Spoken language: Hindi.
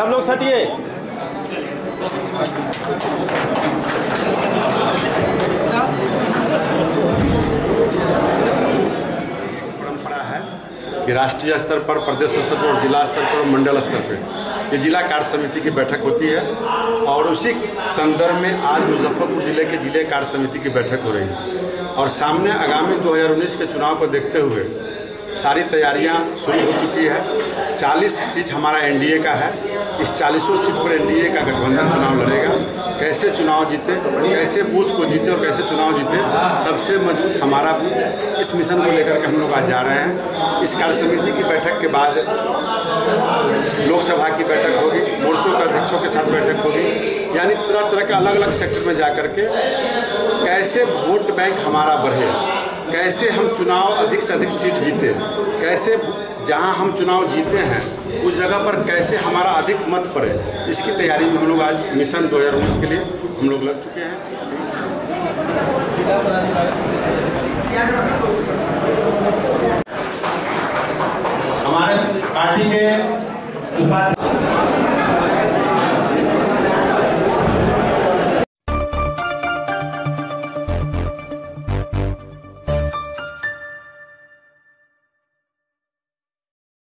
हटिए परंपरा है कि राष्ट्रीय स्तर पर, प्रदेश स्तर पर और जिला स्तर पर और मंडल स्तर पर। ये जिला कार्य समिति की बैठक होती है और उसी संदर्भ में आज मुजफ्फरपुर ज़िले के ज़िले कार्य समिति की बैठक हो रही है। और सामने आगामी 2019 के चुनाव को देखते हुए सारी तैयारियाँ शुरू हो चुकी है। 40 सीट हमारा एनडीए का है। इस चालीसों सीट पर एनडीए का गठबंधन चुनाव लड़ेगा। कैसे चुनाव जीते, कैसे बूथ को जीते और कैसे चुनाव जीते, सबसे मज़बूत हमारा बूथ इस मिशन को लेकर के हम लोग आज जा रहे हैं। इस कार्य समिति की बैठक के बाद लोकसभा की बैठक होगी, मोर्चों के अध्यक्षों के साथ बैठक होगी। यानी तरह तरह के अलग अलग सेक्टर में जा करके कैसे वोट बैंक हमारा बढ़े, कैसे हम चुनाव अधिक से अधिक सीट जीते, कैसे जहाँ हम चुनाव जीते हैं, उस जगह पर कैसे हमारा अधिक मत पड़े, इसकी तैयारी में हम लोग आज मिशन दो हज़ार उन्नीस के लिए हम लोग लग चुके हैं। हमारे पार्टी के